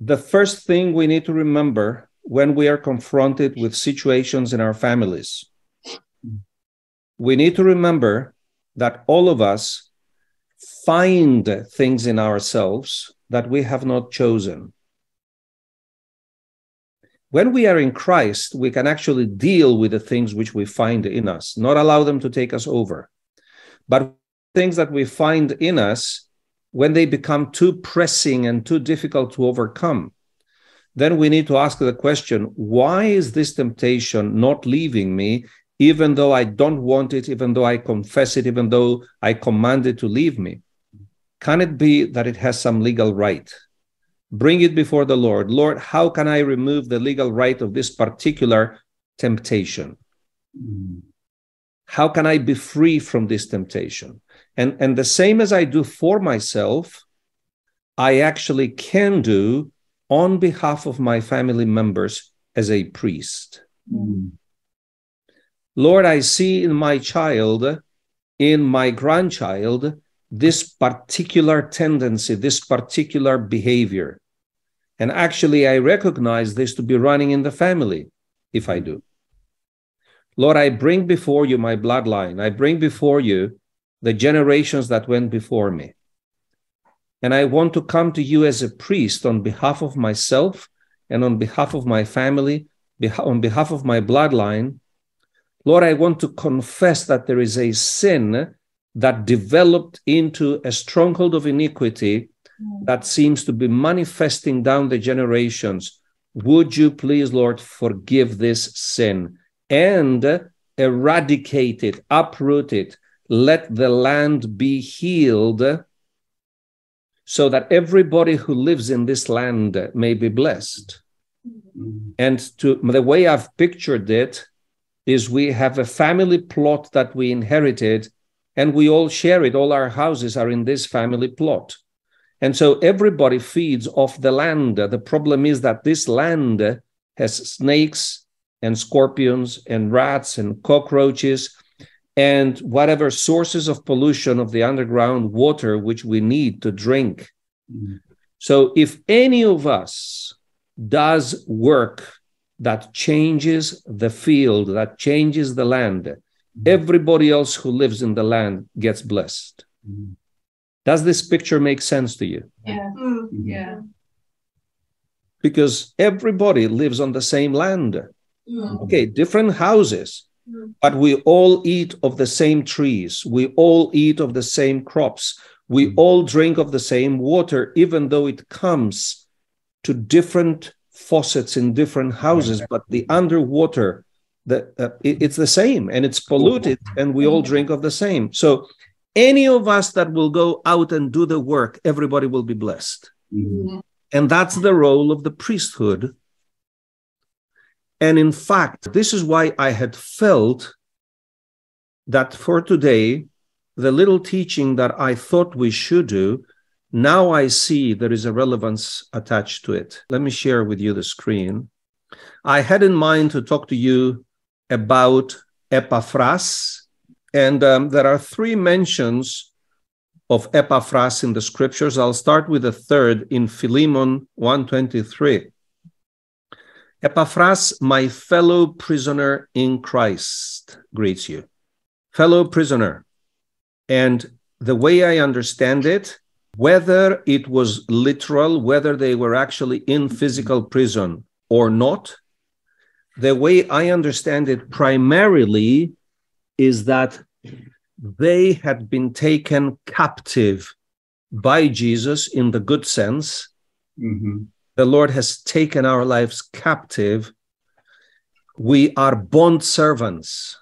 the first thing we need to remember when we are confronted with situations in our families, we need to remember that all of us find things in ourselves that we have not chosen. When we are in Christ, we can actually deal with the things which we find in us, not allow them to take us over. But things that we find in us, when they become too pressing and too difficult to overcome, then we need to ask the question why is this temptation not leaving me, even though I don't want it, even though I confess it, even though I command it to leave me? Can it be that it has some legal right? Bring it before the Lord. Lord, how can I remove the legal right of this particular temptation? Mm. How can I be free from this temptation? And, and the same as I do for myself, I actually can do on behalf of my family members as a priest. Mm. Lord, I see in my child, in my grandchild, this particular tendency, this particular behavior. And actually, I recognize this to be running in the family if I do. Lord, I bring before you my bloodline. I bring before you the generations that went before me. And I want to come to you as a priest on behalf of myself and on behalf of my family, on behalf of my bloodline. Lord, I want to confess that there is a sin that developed into a stronghold of iniquity mm. that seems to be manifesting down the generations. Would you please, Lord, forgive this sin and eradicate it, uproot it, let the land be healed so that everybody who lives in this land may be blessed. Mm. And to the way I've pictured it is we have a family plot that we inherited and we all share it. All our houses are in this family plot. And so everybody feeds off the land. The problem is that this land has snakes and scorpions and rats and cockroaches and whatever sources of pollution of the underground water which we need to drink. Mm. So if any of us does work that changes the field, that changes the land, everybody else who lives in the land gets blessed. Mm-hmm. Does this picture make sense to you? Yeah. Mm-hmm. Yeah. Because everybody lives on the same land. Mm-hmm. Okay, different houses, mm-hmm. But we all eat of the same trees. We all eat of the same crops. We mm-hmm. all drink of the same water, even though it comes to different faucets in different houses, but the underwater the, uh, it, it's the same and it's polluted and we all drink of the same so any of us that will go out and do the work everybody will be blessed mm-hmm. and that's the role of the priesthood and in fact this is why i had felt that for today the little teaching that i thought we should do now i see there is a relevance attached to it let me share with you the screen i had in mind to talk to you about Epaphras. And um, there are three mentions of Epaphras in the scriptures. I'll start with the third in Philemon 123. Epaphras, my fellow prisoner in Christ, greets you. Fellow prisoner. And the way I understand it, whether it was literal, whether they were actually in physical prison or not, the way I understand it primarily is that they had been taken captive by Jesus in the good sense. Mm-hmm. The Lord has taken our lives captive. We are bond servants.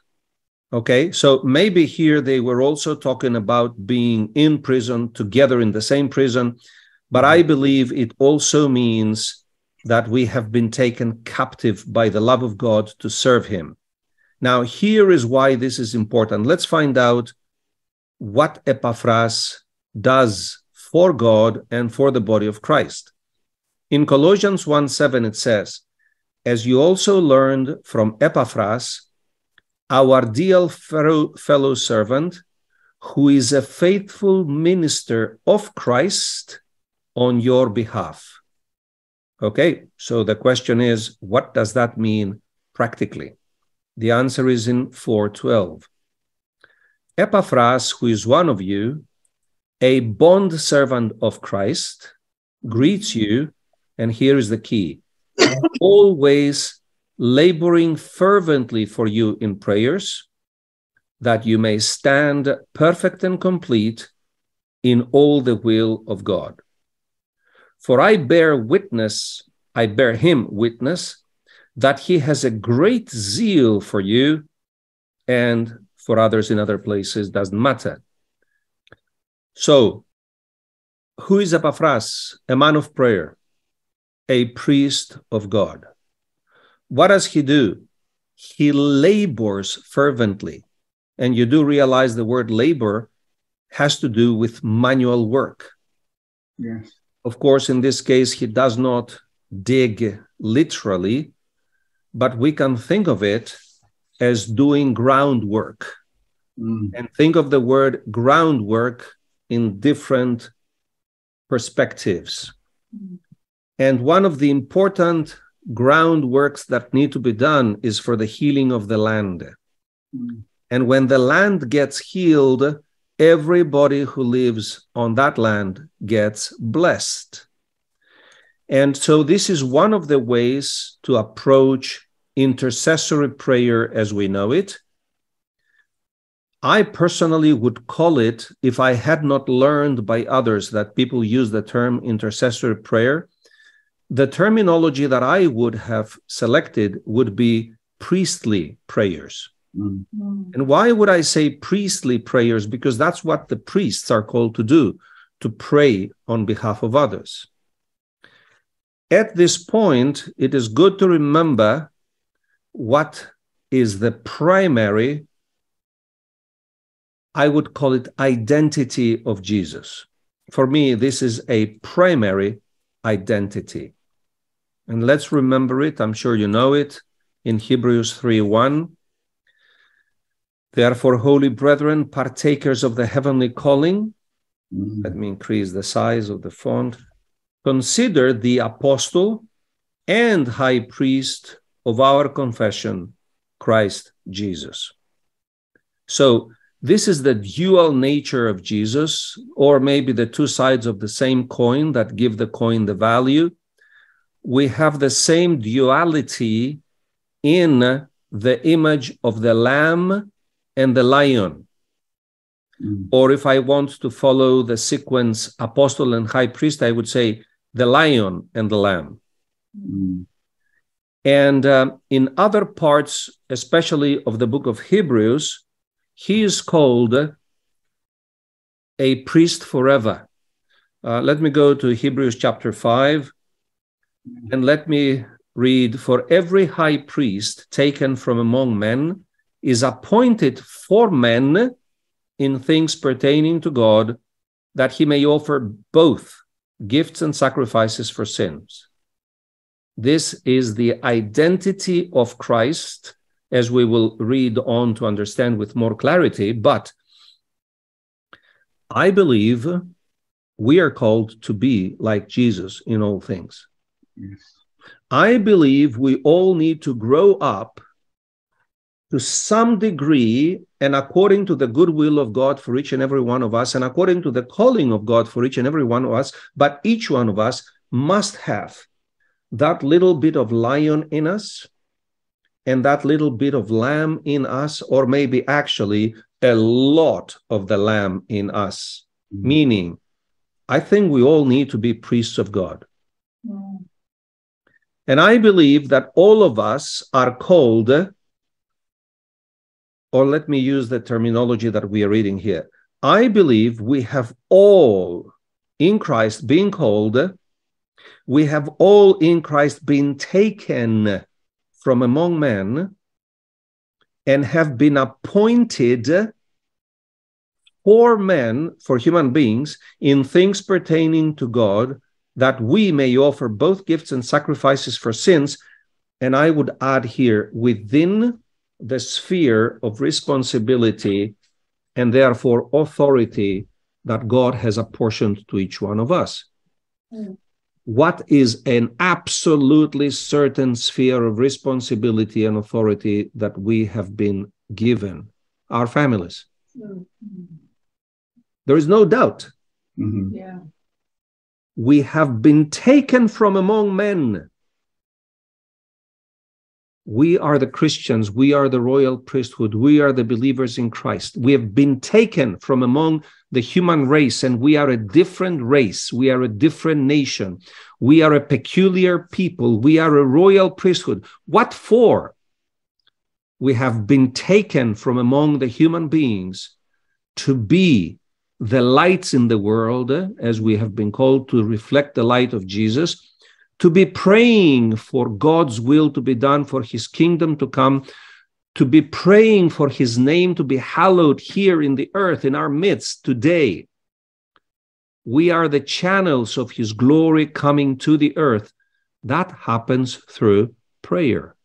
Okay, so maybe here they were also talking about being in prison together in the same prison, but I believe it also means that we have been taken captive by the love of God to serve Him. Now, here is why this is important. Let's find out what Epaphras does for God and for the body of Christ. In Colossians 1 7, it says, As you also learned from Epaphras, our dear fellow, servant, who is a faithful minister of Christ on your behalf Okay, so the question is, what does that mean practically? The answer is in 412. Epaphras, who is one of you, a bond servant of Christ, greets you, and here is the key always laboring fervently for you in prayers, that you may stand perfect and complete in all the will of God. For I bear witness, I bear him witness, that he has a great zeal for you and for others in other places, doesn't matter. So, who is Epaphras? A man of prayer, a priest of God. What does he do? He labors fervently. And you do realize the word labor has to do with manual work. Yes. Of course, in this case, he does not dig literally, but we can think of it as doing groundwork. Mm. And think of the word groundwork in different perspectives. And one of the important groundworks that need to be done is for the healing of the land. Mm. And when the land gets healed, everybody who lives on that land gets blessed. And so, this is one of the ways to approach intercessory prayer as we know it. I personally would call it, if I had not learned by others that people use the term intercessory prayer, the terminology that I would have selected would be priestly prayers. Mm. And why would I say priestly prayers? Because that's what the priests are called to do, to pray on behalf of others. At this point, it is good to remember what is the primary, I would call it identity of Jesus. For me, this is a primary identity. And let's remember it. I'm sure you know it in Hebrews 3 1. Therefore, holy brethren, partakers of the heavenly calling, Mm. let me increase the size of the font. Consider the apostle and high priest of our confession, Christ Jesus. So, this is the dual nature of Jesus, or maybe the two sides of the same coin that give the coin the value. We have the same duality in the image of the lamb and the lion. Mm. Or if I want to follow the sequence apostle and high priest, I would say the lion and the lamb. Mm. And um, in other parts, especially of the book of Hebrews, he is called a priest forever. Uh, let me go to Hebrews chapter 5 and let me read For every high priest taken from among men is appointed for men in things pertaining to God, that he may offer both gifts and sacrifices for sins. This is the identity of Christ, as we will read on to understand with more clarity. But I believe we are called to be like Jesus in all things. Yes. I believe we all need to grow up to some degree and according to the goodwill of God for each and every one of us, and according to the calling of God for each and every one of us. But each one of us must have that little bit of lion in us and that little bit of lamb in us, or maybe actually a lot of the lamb in us. Mm. Meaning, I think we all need to be priests of God. And I believe that all of us are called, or let me use the terminology that we are reading here. I believe we have all in Christ been called, we have all in Christ been taken from among men and have been appointed for men, for human beings, in things pertaining to God that we may offer both gifts and sacrifices for sins. And I would add here within the sphere of responsibility and therefore authority that God has apportioned to each one of us. Mm. what is an absolutely certain sphere of responsibility and authority that we have been given our families. There is no doubt. Mhm. Yeah. We have been taken from among men. We are the Christians. We are the royal priesthood. We are the believers in Christ. We have been taken from among the human race, and we are a different race. We are a different nation. We are a peculiar people. We are a royal priesthood. What for? We have been taken from among the human beings to be the lights in the world, eh, as we have been called to reflect the light of Jesus, to be praying for God's will to be done, for his kingdom to come, to be praying for his name to be hallowed here in the earth, in our midst today. We are the channels of his glory coming to the earth. That happens through prayer.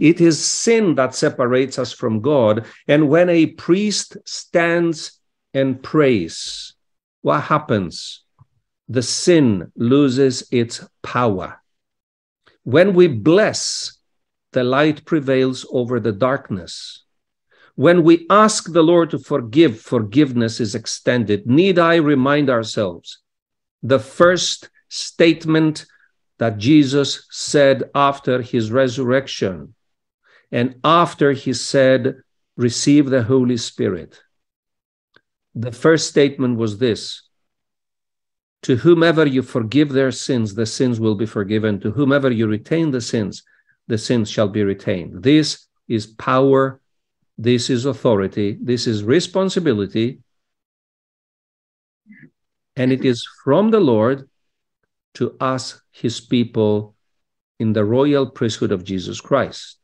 It is sin that separates us from God. And when a priest stands and prays, what happens? The sin loses its power. When we bless, the light prevails over the darkness. When we ask the Lord to forgive, forgiveness is extended. Need I remind ourselves the first statement that Jesus said after his resurrection and after he said, Receive the Holy Spirit? The first statement was this To whomever you forgive their sins, the sins will be forgiven. To whomever you retain the sins, the sins shall be retained. This is power. This is authority. This is responsibility. And it is from the Lord to us, his people, in the royal priesthood of Jesus Christ.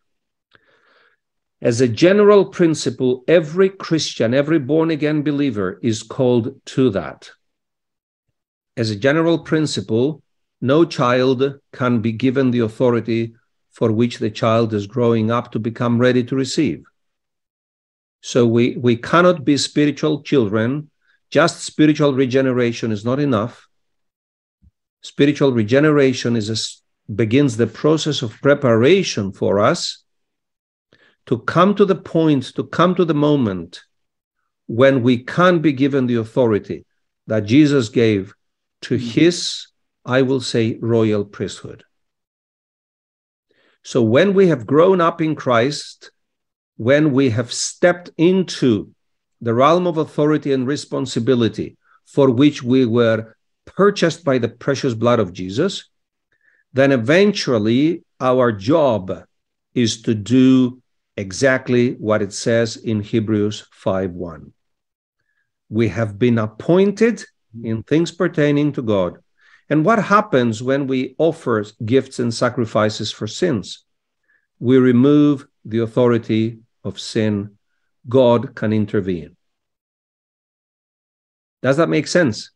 As a general principle, every Christian, every born again believer is called to that. As a general principle, no child can be given the authority for which the child is growing up to become ready to receive. So we, we cannot be spiritual children. Just spiritual regeneration is not enough. Spiritual regeneration is a, begins the process of preparation for us to come to the point, to come to the moment when we can be given the authority that Jesus gave to mm-hmm. his, I will say, royal priesthood. So when we have grown up in Christ, when we have stepped into the realm of authority and responsibility for which we were purchased by the precious blood of Jesus, then eventually our job is to do exactly what it says in Hebrews 5:1. We have been appointed in things pertaining to God. And what happens when we offer gifts and sacrifices for sins? We remove the authority of sin. God can intervene. Does that make sense?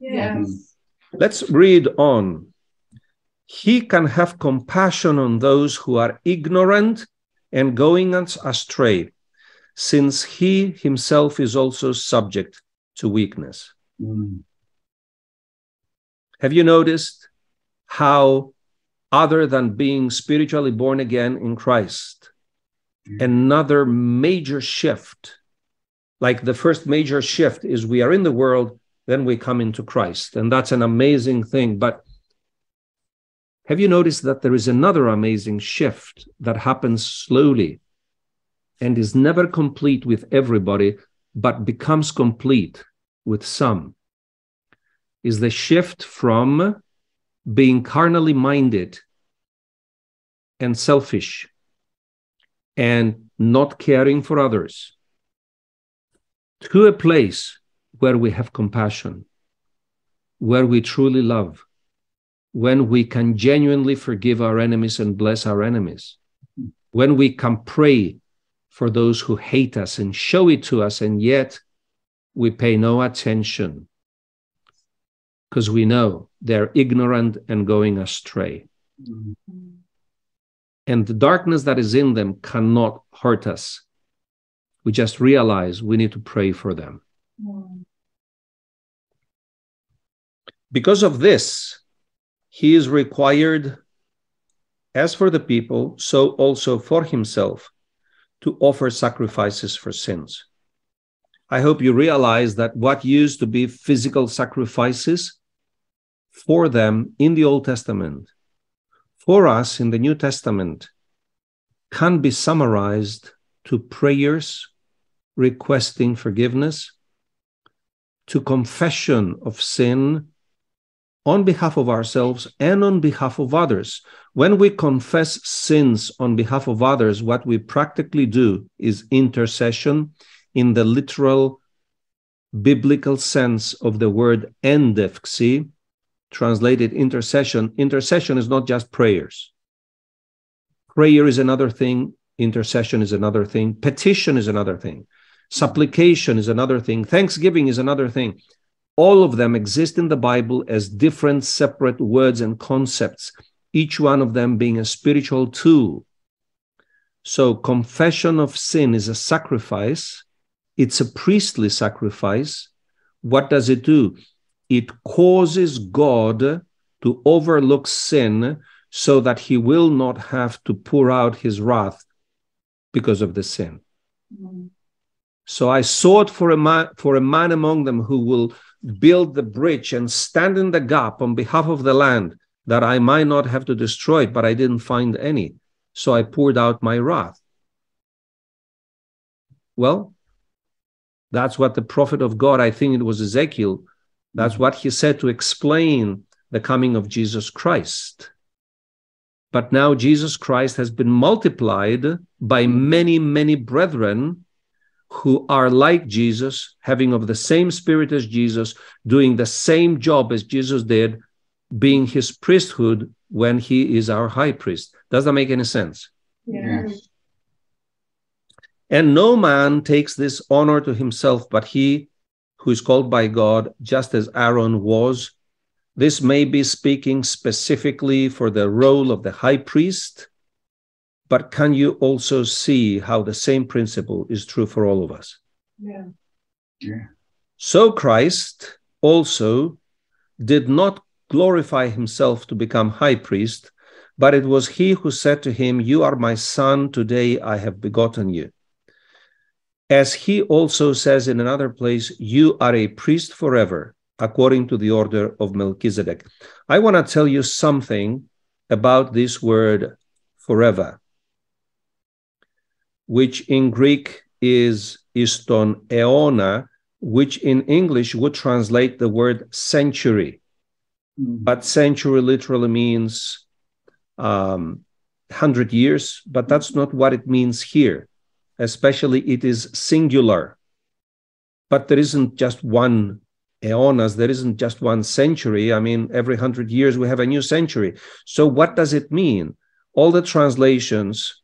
Yes. Mm-hmm. Let's read on. He can have compassion on those who are ignorant and going astray, since he himself is also subject to weakness. Mm. Have you noticed how, other than being spiritually born again in Christ, another major shift, like the first major shift is we are in the world, then we come into Christ. And that's an amazing thing. But have you noticed that there is another amazing shift that happens slowly and is never complete with everybody, but becomes complete with some? Is the shift from being carnally minded and selfish and not caring for others to a place where we have compassion, where we truly love, when we can genuinely forgive our enemies and bless our enemies, when we can pray for those who hate us and show it to us, and yet we pay no attention because we know they're ignorant and going astray. Mm. And the darkness that is in them cannot hurt us. We just realize we need to pray for them. Because of this, he is required, as for the people, so also for himself, to offer sacrifices for sins. I hope you realize that what used to be physical sacrifices for them in the Old Testament, for us in the New Testament, can be summarized to prayers requesting forgiveness, to confession of sin on behalf of ourselves and on behalf of others. When we confess sins on behalf of others, what we practically do is intercession in the literal biblical sense of the word endefxy, translated intercession. Intercession is not just prayers. Prayer is another thing, intercession is another thing, petition is another thing, supplication is another thing, thanksgiving is another thing. All of them exist in the Bible as different separate words and concepts, each one of them being a spiritual tool. So, confession of sin is a sacrifice it's a priestly sacrifice. What does it do? It causes God to overlook sin so that he will not have to pour out his wrath because of the sin. Mm-hmm. So I sought for a man for a man among them who will build the bridge and stand in the gap on behalf of the land that I might not have to destroy it, but I didn't find any. So I poured out my wrath. Well, that's what the prophet of God, I think it was Ezekiel, that's what he said to explain the coming of Jesus Christ. But now Jesus Christ has been multiplied by many, many brethren who are like Jesus, having of the same spirit as Jesus, doing the same job as Jesus did, being his priesthood when he is our high priest. Does that make any sense? Yes. And no man takes this honor to himself, but he who is called by God, just as Aaron was. This may be speaking specifically for the role of the high priest, but can you also see how the same principle is true for all of us? Yeah. Yeah. So Christ also did not glorify himself to become high priest, but it was he who said to him, You are my son, today I have begotten you. As he also says in another place, you are a priest forever, according to the order of Melchizedek. I want to tell you something about this word forever, which in Greek is iston eona, which in English would translate the word century. Mm. But century literally means um, 100 years, but that's not what it means here especially it is singular. But there isn't just one eonas, there isn't just one century. I mean, every hundred years we have a new century. So what does it mean? All the translations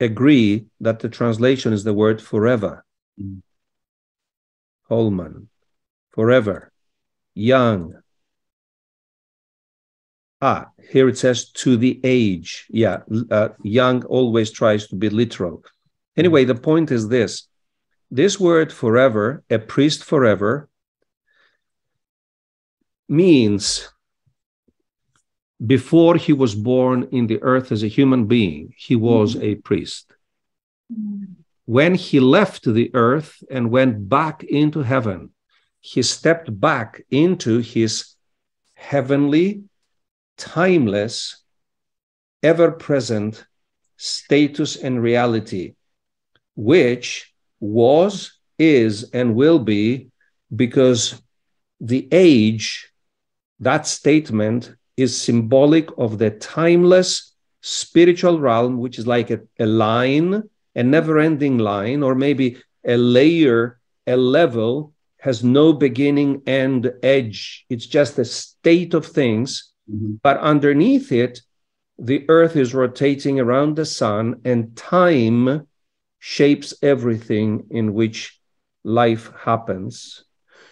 agree that the translation is the word forever. Mm. Holman, forever, young. Ah, here it says to the age. Yeah, uh, young always tries to be literal. Anyway, the point is this this word forever, a priest forever, means before he was born in the earth as a human being, he was mm-hmm. a priest. Mm-hmm. When he left the earth and went back into heaven, he stepped back into his heavenly, timeless, ever present status and reality which was, is, and will be, because the age, that statement is symbolic of the timeless spiritual realm, which is like a, a line, a never ending line, or maybe a layer, a level, has no beginning and edge. It's just a state of things. Mm-hmm. But underneath it, the earth is rotating around the sun, and time shapes everything in which life happens.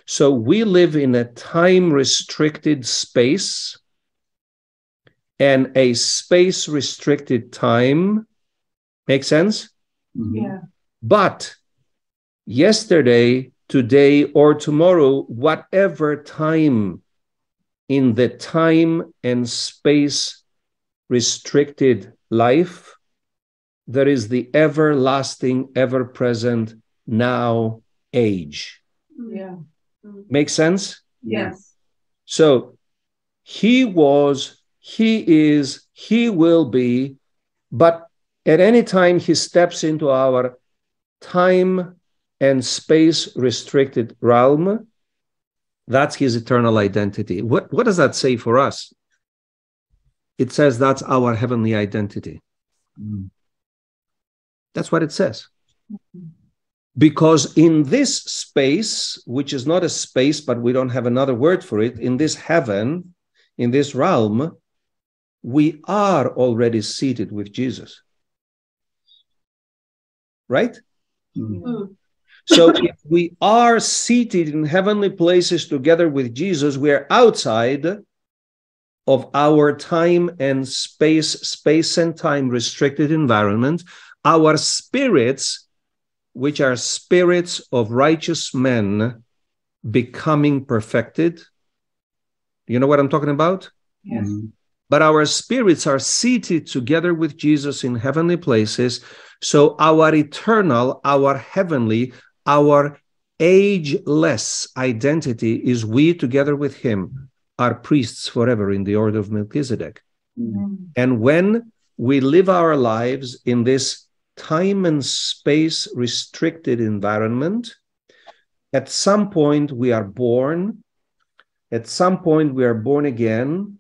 So we live in a time restricted space, and a space restricted time. Make sense? Mm-hmm. Yeah. But yesterday, today, or tomorrow, whatever time in the time and space restricted life, there is the everlasting, ever present now age. Yeah. Make sense? Yes. So he was, he is, he will be, but at any time he steps into our time and space restricted realm, that's his eternal identity. What, what does that say for us? It says that's our heavenly identity. Mm. That's what it says. Because in this space, which is not a space, but we don't have another word for it, in this heaven, in this realm, we are already seated with Jesus. Right? Mm. Mm. So if we are seated in heavenly places together with Jesus, we are outside of our time and space, space and time restricted environment. Our spirits, which are spirits of righteous men, becoming perfected. You know what I'm talking about? Yes. Mm. But our spirits are seated together with Jesus in heavenly places. So our eternal, our heavenly, our ageless identity is we together with him are priests forever in the order of Melchizedek. And when we live our lives in this time and space restricted environment, at some point we are born, at some point we are born again.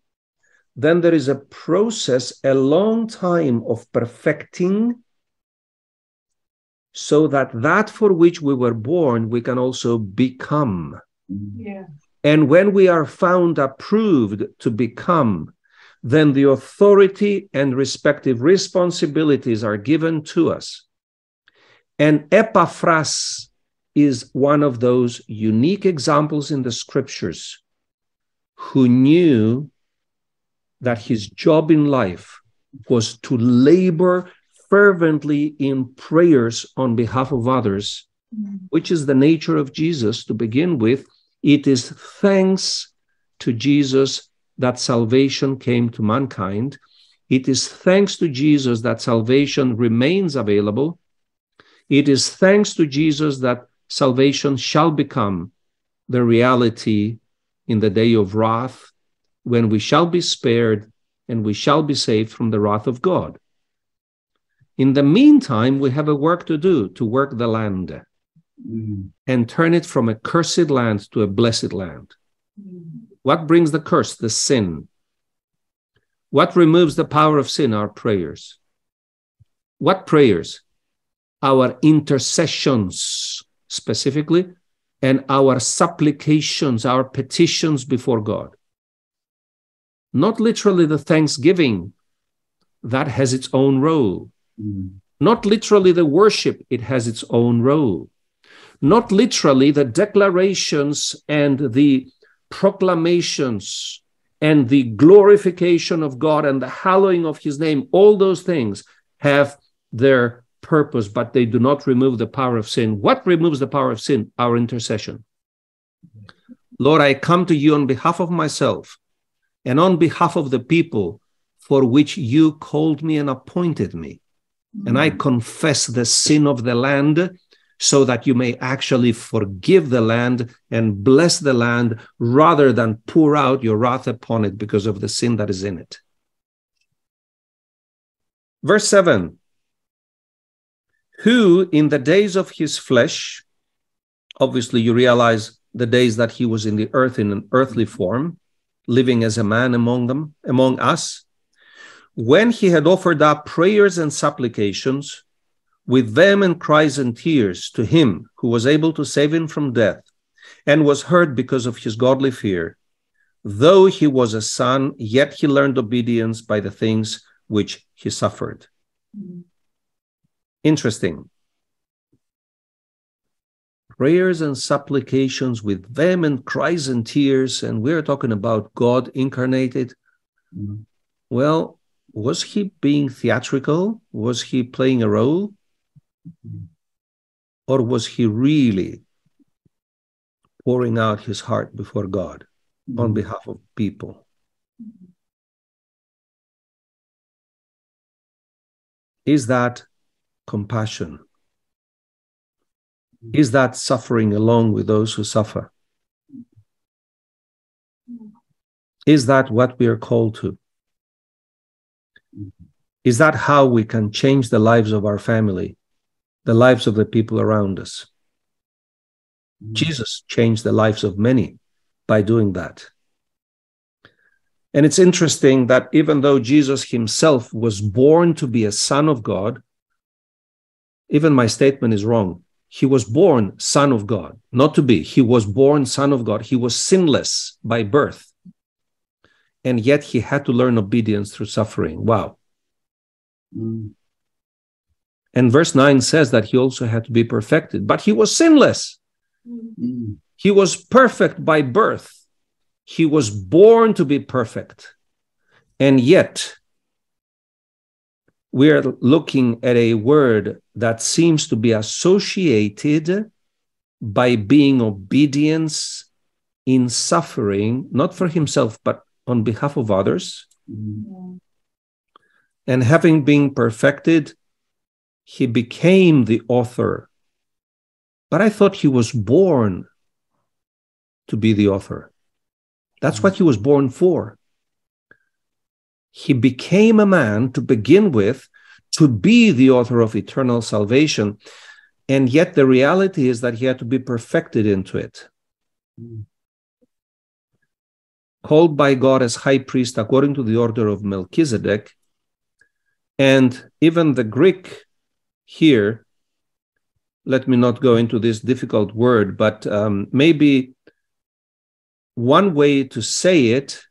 Then there is a process, a long time of perfecting, so that that for which we were born, we can also become. Yeah. And when we are found approved to become, then the authority and respective responsibilities are given to us. And Epaphras is one of those unique examples in the scriptures who knew that his job in life was to labor fervently in prayers on behalf of others Mm. which is the nature of Jesus to begin with. It is thanks to Jesus that salvation came to mankind. It is thanks to Jesus that salvation remains available. It is thanks to Jesus that salvation shall become the reality in the day of wrath when we shall be spared and we shall be saved from the wrath of God. In the meantime, we have a work to do to work the land Mm. and turn it from a cursed land to a blessed land. Mm. What brings the curse? The sin. What removes the power of sin? Our prayers. What prayers? Our intercessions, specifically, and our supplications, our petitions before God. Not literally the thanksgiving, that has its own role. Mm. Not literally the worship, it has its own role. Not literally the declarations and the proclamations and the glorification of God and the hallowing of his name, all those things have their purpose, but they do not remove the power of sin. What removes the power of sin? Our intercession. Lord, I come to you on behalf of myself and on behalf of the people for which you called me and appointed me. And I mm. confess the sin of the land so that you may actually forgive the land and bless the land rather than pour out your wrath upon it because of the sin that is in it. Verse 7 Who in the days of his flesh, obviously you realize the days that he was in the earth in an earthly form, living as a man among them, among us, when he had offered up prayers and supplications with vehement cries and tears to him who was able to save him from death and was heard because of his godly fear, though he was a son, yet he learned obedience by the things which he suffered. Mm. Interesting. Prayers and supplications with vehement cries and tears, and we're talking about God incarnated. Mm. Well, was he being theatrical? Was he playing a role? Mm-hmm. Or was he really pouring out his heart before God? on mm-hmm. behalf of people. Is that compassion? Is that suffering along with those who suffer? Is that what we are called to? Is that how we can change the lives of our family, the lives of the people around us? Jesus changed the lives of many by doing that. And it's interesting that even though Jesus himself was born to be a son of God, even my statement is wrong. He was born son of God, not to be. He was born son of God. He was sinless by birth. And yet he had to learn obedience through suffering. Wow. Mm. And verse 9 says that he also had to be perfected, but he was sinless. Mm. He was perfect by birth. He was born to be perfect. And yet, we are looking at a word that seems to be associated by being obedience in suffering, not for himself, but on behalf of others. Mm. And having been perfected, he became the author. But I thought he was born to be the author. That's what he was born for. He became a man to begin with, to be the author of eternal salvation. And yet the reality is that he had to be perfected into it. Mm. Called by God as high priest according to the order of Melchizedek. And even the Greek here, let me not go into this difficult word, but um, maybe one way to say it,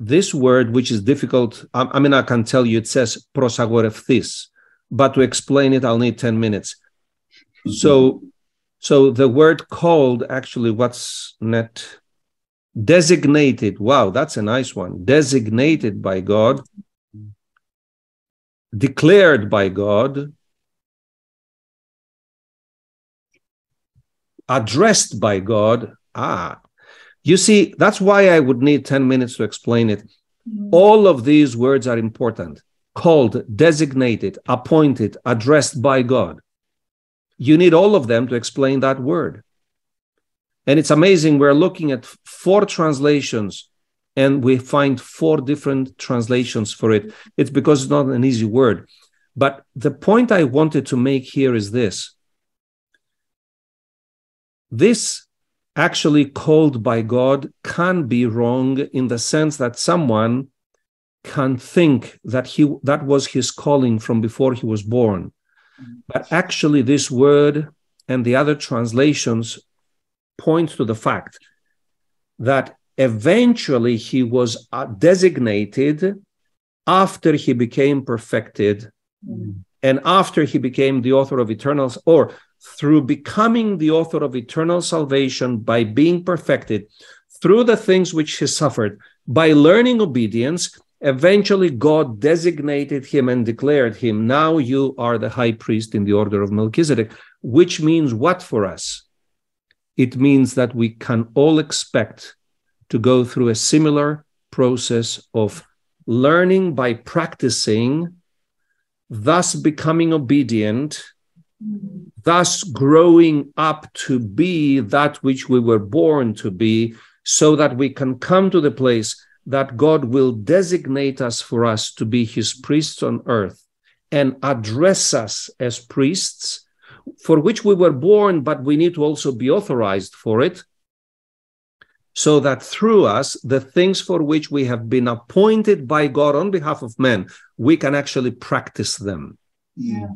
this word, which is difficult, I, I mean, I can tell you it says prosagorefthis, but to explain it, I'll need 10 minutes. So, so the word called actually what's net designated. Wow, that's a nice one. Designated by God, declared by God, addressed by God. Ah, you see, that's why I would need 10 minutes to explain it. Mm-hmm. All of these words are important called, designated, appointed, addressed by God. You need all of them to explain that word. And it's amazing. We're looking at four translations and we find four different translations for it. It's because it's not an easy word. But the point I wanted to make here is this this actually called by God can be wrong in the sense that someone can think that he that was his calling from before he was born. But actually, this word and the other translations point to the fact that eventually he was uh, designated after he became perfected Mm. and after he became the author of eternal or through becoming the author of eternal salvation by being perfected through the things which he suffered. By learning obedience eventually god designated him and declared him now you are the high priest in the order of melchizedek which means what for us? It means that we can all expect to go through a similar process of learning by practicing thus becoming obedient, thus growing up to be that which we were born to be, so that we can come to the place that God will designate us for us to be his priests on earth and address us as priests, for which we were born, but we need to also be authorized for it so that through us, the things for which we have been appointed by God on behalf of men, we can actually practice them. Yeah.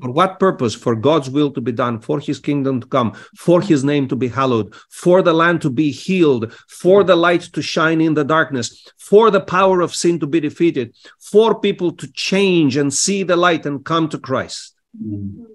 For what purpose? For God's will to be done, for his kingdom to come, for his name to be hallowed, for the land to be healed, for the light to shine in the darkness, for the power of sin to be defeated, for people to change and see the light and come to Christ. Mm.